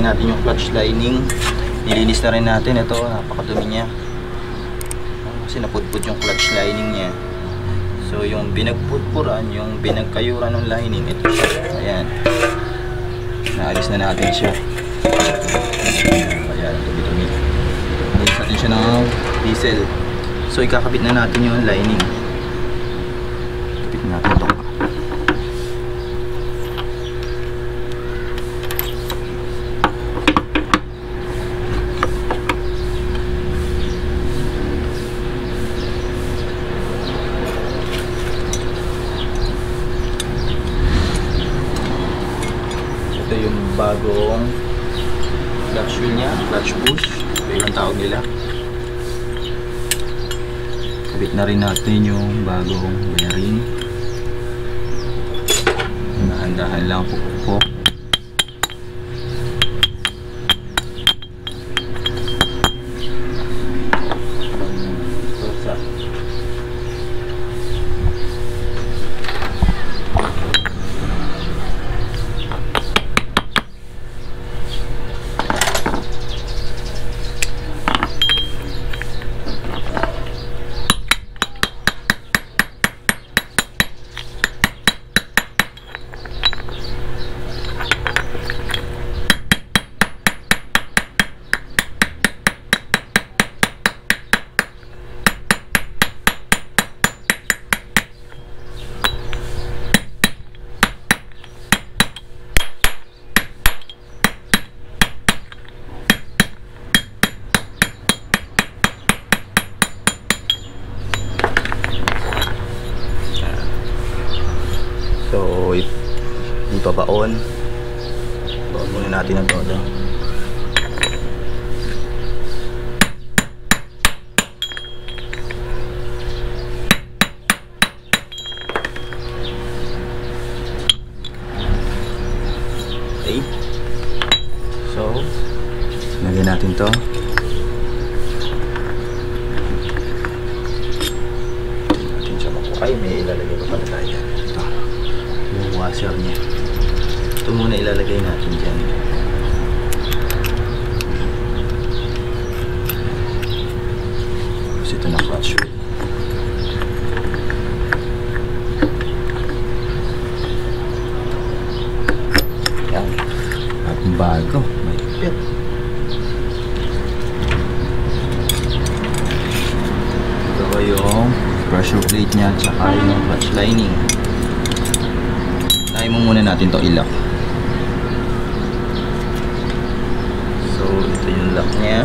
Na natin yung clutch lining. Nilinis na rin natin. Ito, napakadumi niya. Kasi napudpud yung clutch lining niya. So, yung binagpudpuran, yung binagkayuran ng lining, ito siya. Ayan. Naalis na natin siya. Ayan, dumi-dumi. Naalis natin siya ng diesel. So, ikakabit na natin yung lining. Kapit natin. Ito yung bagong clutch wheel niya, clutch push. Ito yung tawag nila. Kabit na rin natin yung bagong bearing. Dahan-dahan lang po po. So, pa baon. Muna natin ang todo. Okay. So, lagyan natin to. Ilalagay natin dyan. Tapos ito na clutch wheel. Yan. At bago. May pit. Ito ba yung pressure plate niya at saka yung clutch lining. Tayo muna natin to ilock. So, ito yung lock niya.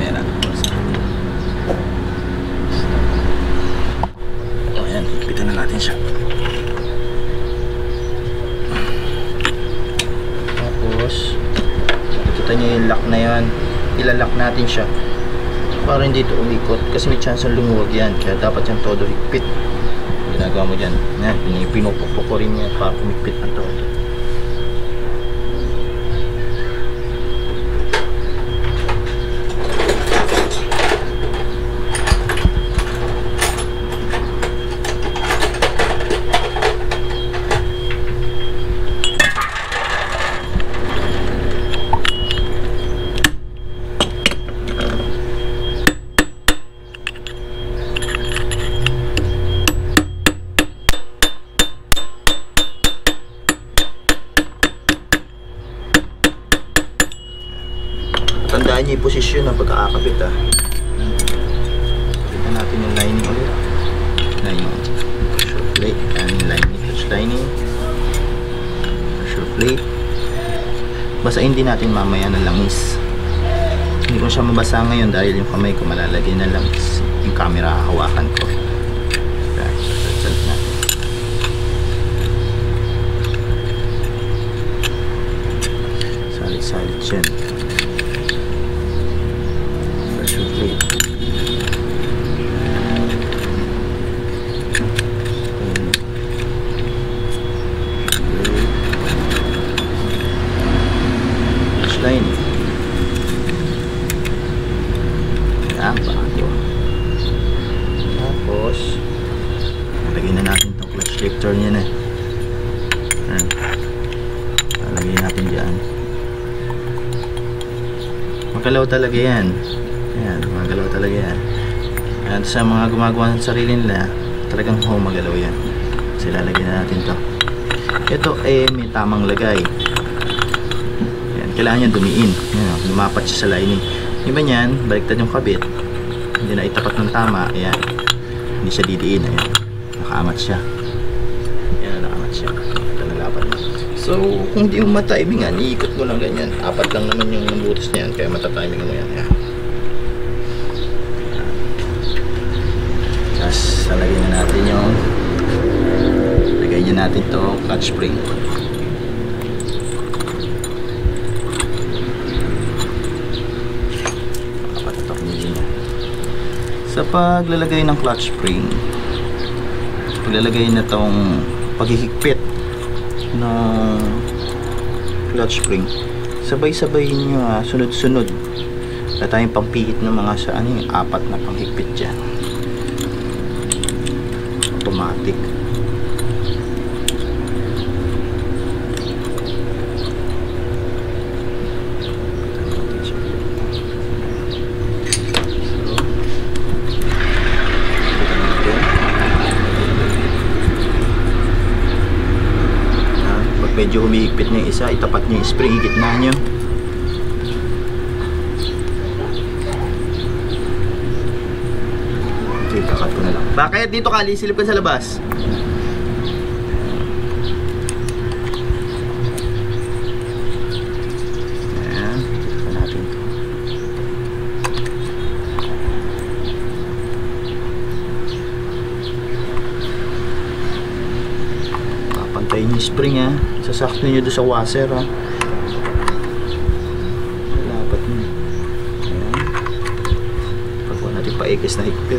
Ayan na. O, ayan. Ipitan na natin siya. Tapos, nakikita niyo yung lock na yan. Ilalock natin siya. Para hindi ito umikot. Kasi may chance ang lumuwag yan. Kaya dapat yan todo higpit. Ginagawa mo dyan. Yan, pinupukpok ko rin yan para kumikpit ng todo. Basahin din natin mamaya ng langis. Hindi ko siya mabasa ngayon dahil yung kamay ko malalagay na langis. Yung camera hawakan ko. Kaya, salit natin. Salit-salit yan. Pressure plate. Ayan. Clutch line. Yan, bago. Tapos, lagyan na natin itong clutch lifter niya na. Yan. Lalagay natin dyan. Magalaw talaga yan. Ayan, magalaw talaga yan. At sa mga gumagawa ng sarili nila, talagang ho magalaw yan. Kasi lalagyan na natin to. Ito eh may tamang lagay. Kailangan yan dumiin. Ayan, lumapat siya sa lining. Iba niyan, baliktad yung kabit. Hindi na itapat ng tama. Ayan. Hindi siya didiin. Ayan. Nakaangat siya. Ayan, nakaangat siya. Nalapat na. So, kung di mo matiming yan, iikot mo lang ganyan. Apat lang naman yung butas niyan, kaya matatiming mo yan. Ayan. Tapos, lalagyan na natin yung lagay niya natin to clutch spring. Kapatatok niya niya. Sa paglalagay ng clutch spring, paglalagay na tong paghihigpit ng clutch spring sabay-sabay nyo ah, sunod-sunod. Na tayong pampihit ng mga sa ano yung apat na panghigpit dyan. Automatic Ah, pag medyo humihigpit na yung isa, itapat niyo yung spring, gitna nyo. Okay, kakat ko na lang. Bakit? Dito ka, lisilip ka sa labas. Spring ha. Sasakto nyo doon sa washer ha. Dapat nyo. Ayan. Pagkuha natin paikis na higpit.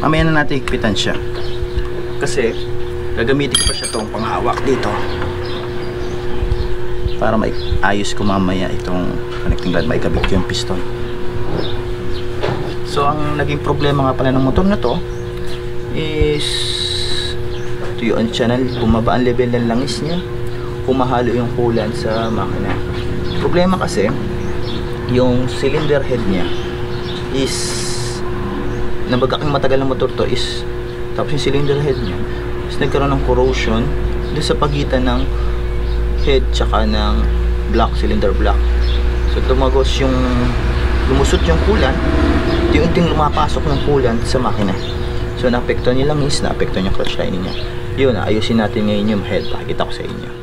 Mamaya na natin higpitan siya. Kasi, gagamitin ko pa siya itong panghawak dito. Para maayos ko mamaya itong connecting rod, maikabit ko yung piston. So, ang naging problema nga pala ng motor na to is tuyo ang channel, bumaba ang level ng langis niya, humahalo yung coolant sa makina. Problema kasi, yung cylinder head niya is nabagak yung matagal ng motor to is tapos yung cylinder head niya is nagkaroon ng corrosion doon sa pagitan ng head tsaka ng block, cylinder block so tumagos yung lumusot yung coolant unti-unting lumapasok ng coolant sa makina. So naapekto niya lang is naapekto yung clutch lining niya. Yun ayusin natin ngayon yung head. Pakikita ko sa inyo